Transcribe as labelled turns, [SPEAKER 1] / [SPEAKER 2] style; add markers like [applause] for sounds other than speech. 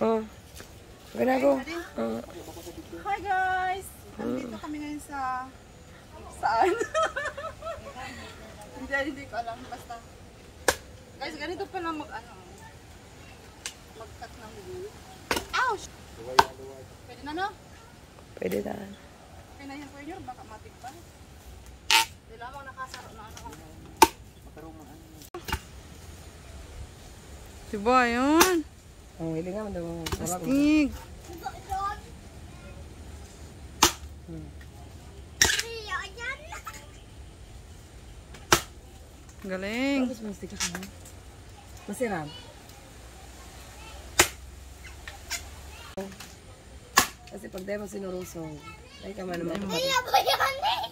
[SPEAKER 1] Oh. Ganago. Oh.
[SPEAKER 2] Hi guys! Nandito kami ngayon sa... Saan? [laughs] hindi, hindi ko alam. Basta. Guys, ganito pala mag ano. Mag-cut ng wood. Ouch! Pwede na no?
[SPEAKER 1] Pwede na.
[SPEAKER 2] Okay na yan po yun. Baka matik pa. Hindi lamang nakasaro na ano. Diba yun?
[SPEAKER 1] Ang hili nga daw. Sarap.
[SPEAKER 2] Astig. Galing.
[SPEAKER 1] Tapos mastika ka na. Masiram. Kasi pag dahil mo sinurusong, ay ka man naman kapatid.